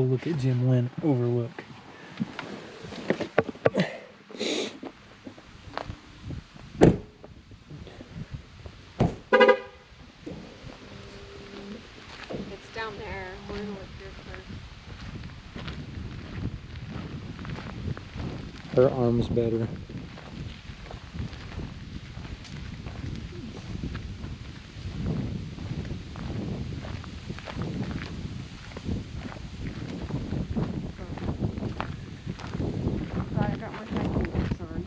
look at Jim Lynn Overlook. It's down there. We're gonna look here first. Her arm's better. Glad I got my hiking boots on.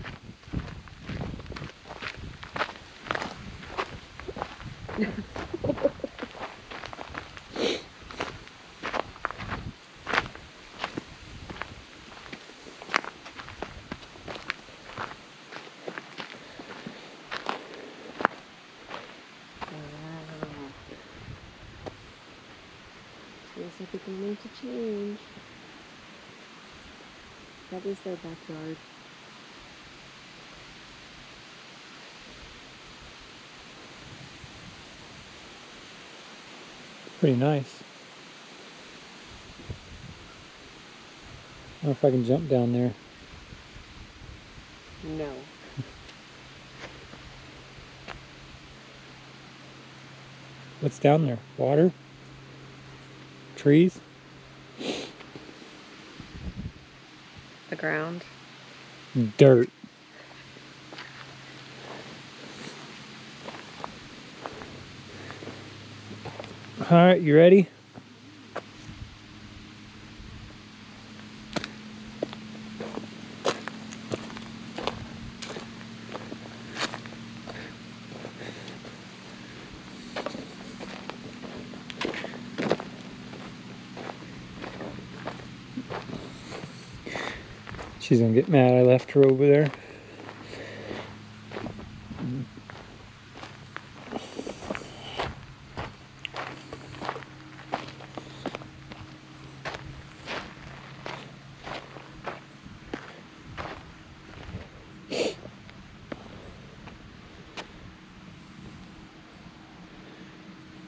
Feels like beginning to change. That is their backyard. Pretty nice. I don't know if I can jump down there. No. What's down there? Water? Trees? The ground. Dirt. Alright, you ready? She's gonna get mad I left her over there.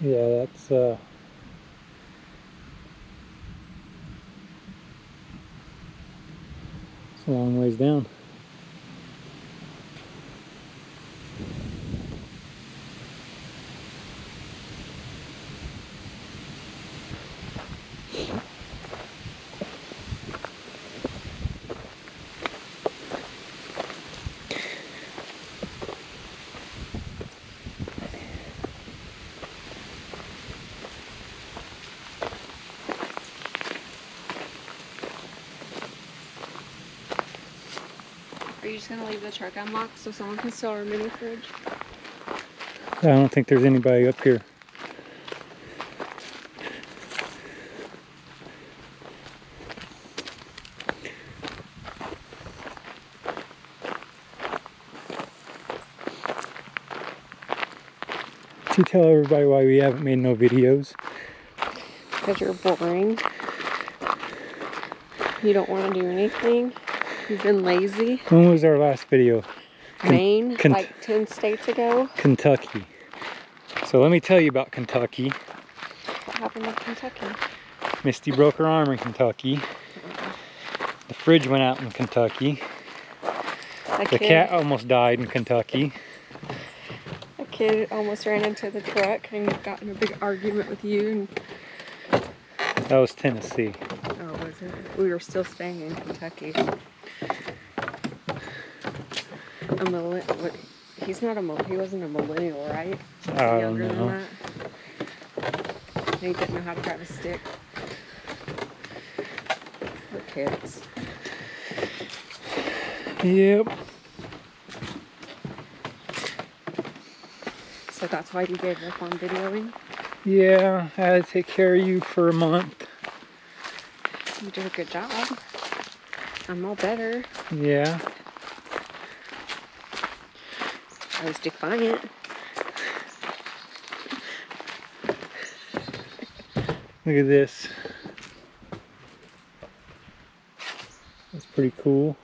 Yeah, that's uh It's a long ways down. You just gonna leave the truck unlocked so someone can steal our mini fridge? I don't think there's anybody up here. Did you tell everybody why we haven't made no videos? Because you're boring. You don't want to do anything. You've been lazy. When was our last video? Maine, con- like 10 states ago. Kentucky. So let me tell you about Kentucky. What happened to Kentucky? Misty broke her arm in Kentucky. The fridge went out in Kentucky. A The kid, cat almost died in Kentucky. a kid almost ran into the truck and got in a big argument with you. And, That was Tennessee. oh, was it? We were still staying in Kentucky. A millenn- what? He's not a he wasn't a millennial, right? I don't younger than know. that? He didn't know how to drive a stick. Poor kids. Yep. So that's why you gave up on videoing. Yeah, I had to take care of you for a month. You did a good job. I'm all better. Yeah. I was defiant. Look at this. That's pretty cool.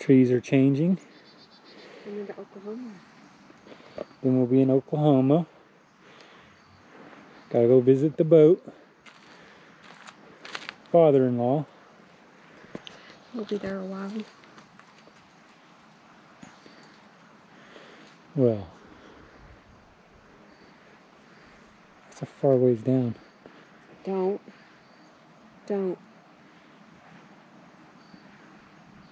Trees are changing. Then Oklahoma. Then we'll be in Oklahoma. Gotta go visit the boat. Father in law. We'll be there a while. Well, that's a far ways down. Don't. Don't.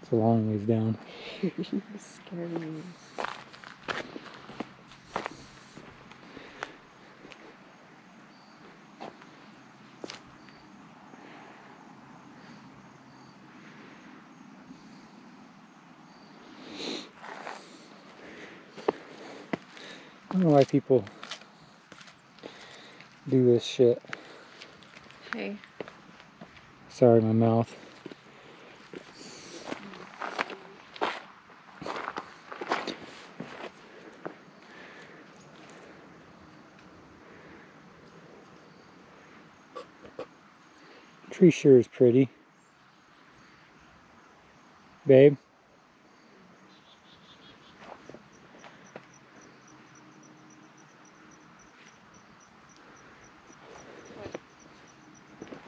It's a long ways down. you scare me. I don't know why people do this shit. Hey. Sorry, my mouth. Tree sure is pretty. Babe,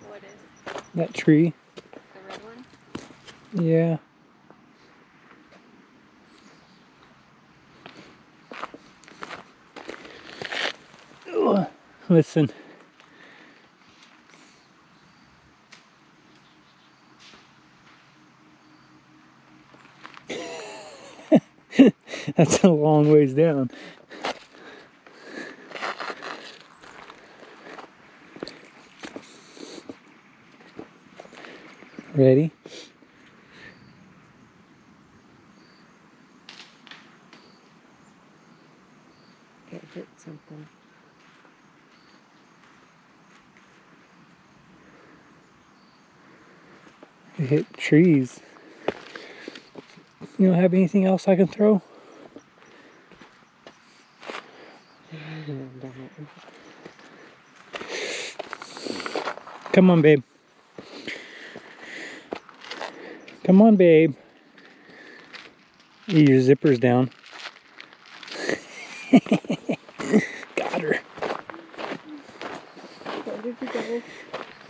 What is that tree. the red one? Yeah. Ugh. Listen. That's a long ways down. Ready? It hit something. It hit trees. You don't have anything else I can throw? Come on, babe. Come on, babe. Your zipper's down. Got her. Where did you go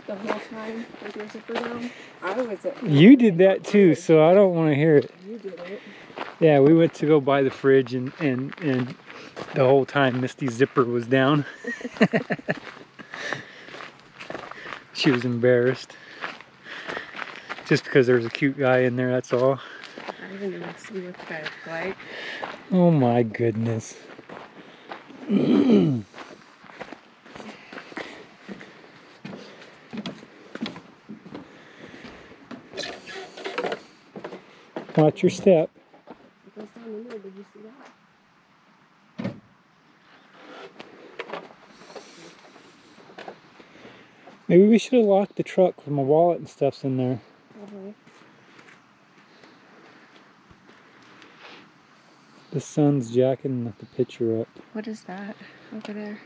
the whole time with your zipper down? I was at You did that too, so I don't want to hear it. You did it. Yeah, we went to go buy the fridge and and and the whole time Misty's zipper was down. she was embarrassed. Just because there was a cute guy in there, that's all. I didn't even see what the guy looked like. Oh my goodness. Watch your step. It goes down in there. Did you see that? Maybe we should have locked the truck with my wallet and stuff's in there. Probably. The sun's jacking the picture up. What is that over there?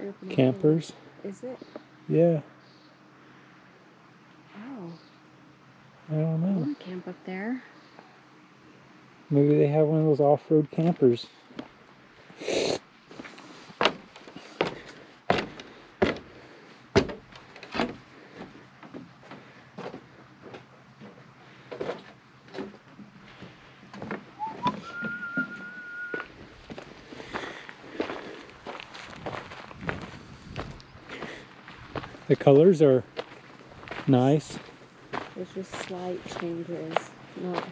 Open. Campers? Is it? Yeah, Oh, I don't I know. to camp up there. Maybe they have one of those off-road campers. The colors are nice. It's just slight changes, not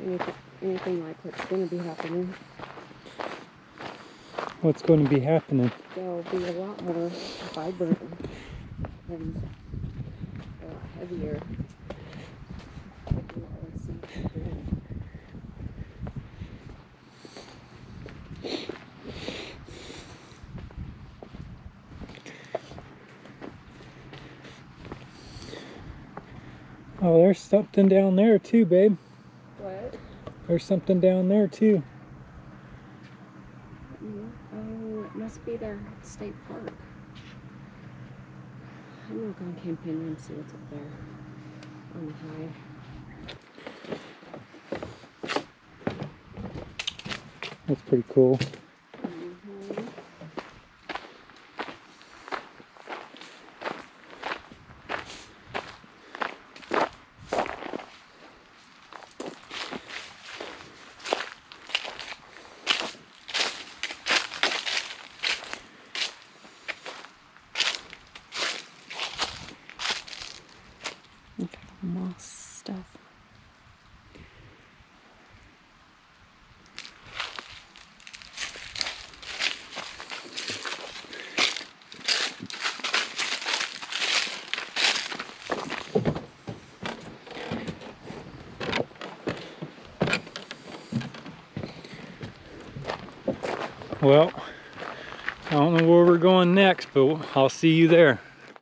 anything, anything like what's going to be happening. What's going to be happening? They'll be a lot more vibrant and uh, heavier. Oh, there's something down there too, babe. What? There's something down there too. Mm, oh, it must be their state park. I'm gonna go camping and see what's up there on the high. That's pretty cool. Well, I don't know where we're going next, but I'll see you there.